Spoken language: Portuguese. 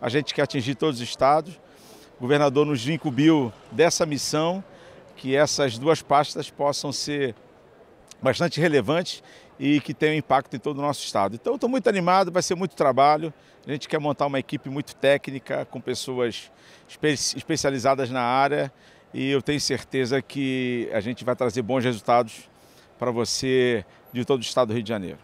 A gente quer atingir todos os estados. O governador nos incumbiu dessa missão, que essas duas pastas possam ser bastante relevantes e que tenham impacto em todo o nosso estado. Então, estou muito animado, vai ser muito trabalho. A gente quer montar uma equipe muito técnica, com pessoas espe especializadas na área e eu tenho certeza que a gente vai trazer bons resultados para você de todo o estado do Rio de Janeiro.